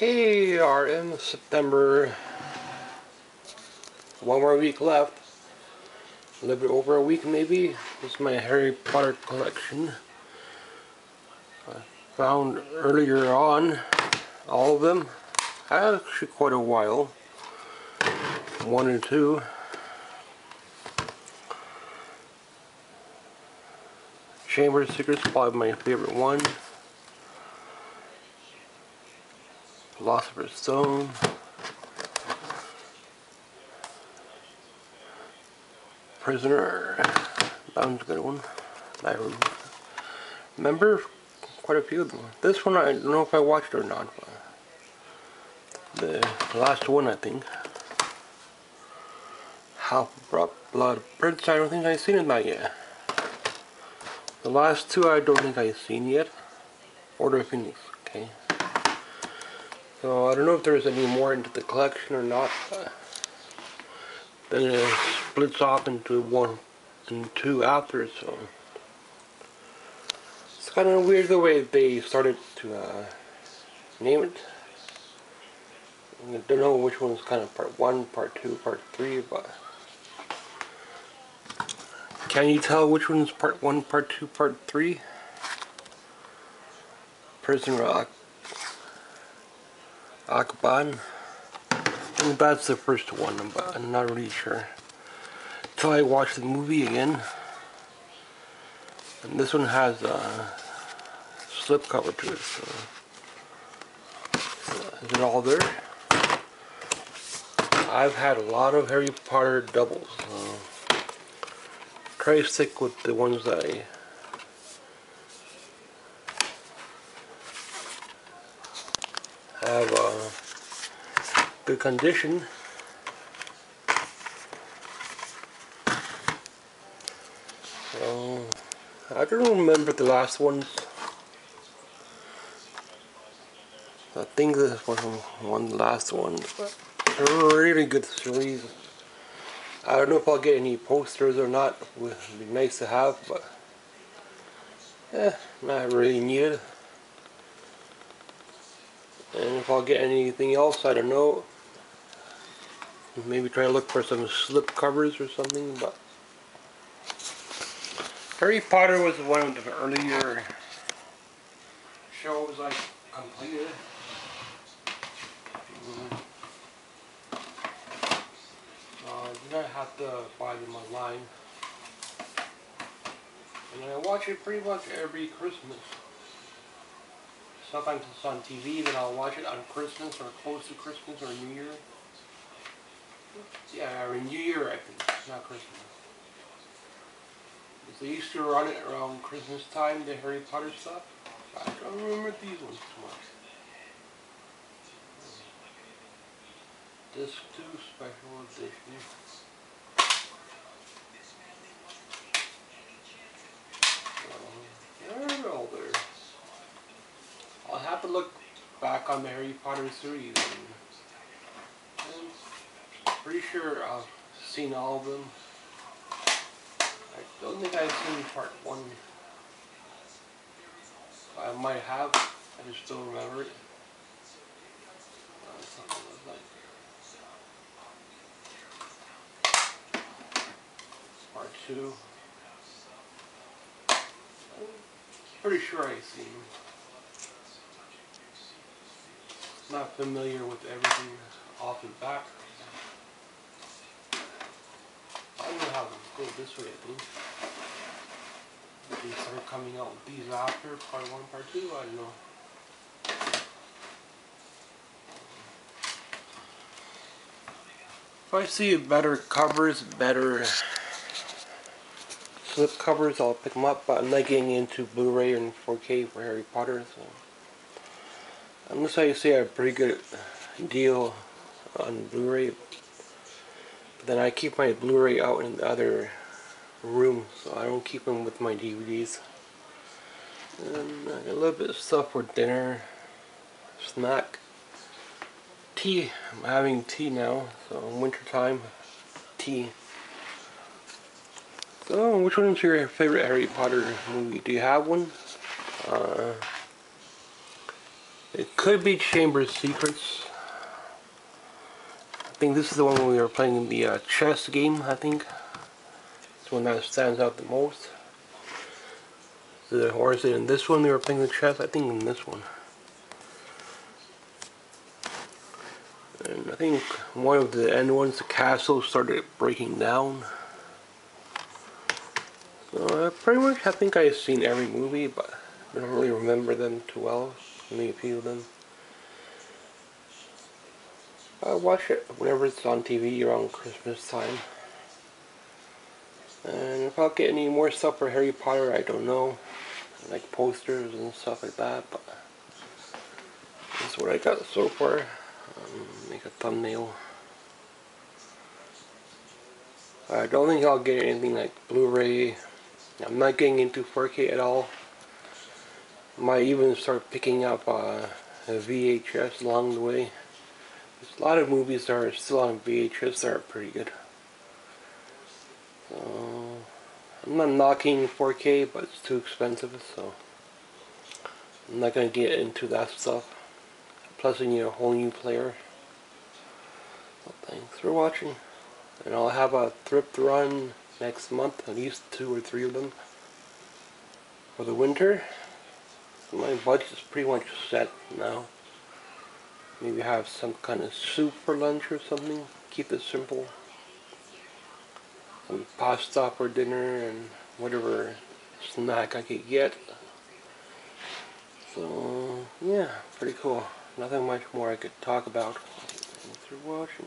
Okay, end of September. One more week left. A little bit over a week maybe. This is my Harry Potter collection. I found earlier on all of them. Actually quite a while. One and two. Chamber of Secrets, probably my favorite one. Philosopher's Stone. Prisoner. That one's a good one. I remember quite a few of them. This one, I don't know if I watched or not. the last one, I think. Half-Blood Prince, I don't think I've seen it yet. The last two I don't think I've seen yet. Order of Phoenix, okay. So I don't know if there's any more into the collection or not. Then it splits off into one and two after, so it's kind of weird the way they started to uh, name it. I don't know which one's kind of part one, part two, part three, but can you tell which one's part one, part two, part three? Prison Rock Azkaban. I that's the first one, but I'm not really sure. Until I watch the movie again. And this one has a slip cover to it, so. Uh, is it all there? I've had a lot of Harry Potter doubles. So try to stick with the ones that I have uh, good condition. So I don't remember the last one. I think this was one last a really good series. I don't know if I'll get any posters or not. Would be nice to have, but eh, not really needed. And if I'll get anything else, I don't know. Maybe try to look for some slip covers or something, but Harry Potter was one of the earlier shows I completed. Uh, I have to buy them online. And I watch it pretty much every Christmas. Sometimes it's on TV, then I'll watch it on Christmas or close to Christmas or New Year. Yeah, or New Year I think, not Christmas. They used to run it around Christmas time, the Harry Potter stuff. I don't remember these ones too much. Disc 2 Special Edition. they're all there. I'll have look back on the Harry Potter series. And I'm pretty sure I've seen all of them. I don't think I've seen part one. I might have. I just don't remember it. Part two. I'm pretty sure I've seen not familiar with everything off and back. I don't know how to go this way, I think. They start coming out with these after, part one, part two, I don't know. If I see better covers, better slip covers, I'll pick them up, but I'm not getting into Blu-ray and 4K for Harry Potter, so... I see a pretty good deal on Blu-ray, but then I keep my Blu-ray out in the other room, so I don't keep them with my DVDs. And a little bit of stuff for dinner, snack, tea. I'm having tea now, so winter time, tea. So, which one is your favorite Harry Potter movie? Do you have one? Uh, It could be Chamber of Secrets. I think this is the one when we were playing the uh, chess game, I think. It's one that stands out the most. The, or is it in this one we were playing the chess? I think in this one. And I think one of the end ones, the castle started breaking down. So uh, pretty much I think I've seen every movie, but I don't really remember them too well. Only a few of them. I watch it whenever it's on TV around Christmas time. And if I'll get any more stuff for Harry Potter, I don't know. Like posters and stuff like that, but that's what I got so far. Um, make a thumbnail. I don't think I'll get anything like Blu-ray I'm not getting into 4K at all. Might even start picking up uh, VHS along the way. There's a lot of movies that are still on VHS that are pretty good. So, I'm not knocking 4K, but it's too expensive, so I'm not going to get into that stuff. Plus, you need a whole new player. So thanks for watching. And I'll have a thrift run next month, at least two or three of them for the winter. My budget is pretty much set now. Maybe have some kind of soup for lunch or something. Keep it simple. Some pasta for dinner and whatever snack I could get. So, yeah, pretty cool. Nothing much more I could talk about. Thanks for watching.